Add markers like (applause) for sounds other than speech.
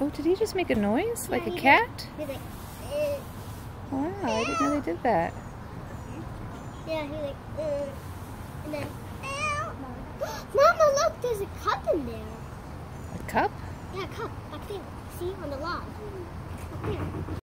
Oh, did he just make a noise? Yeah, like a cat? Did. like, uh, Wow, I didn't know they did that. yeah, he like, uh, and then. (gasps) Mama, look, there's a cup in there. A cup? Yeah, a cup, back there. See, on the log. Up there.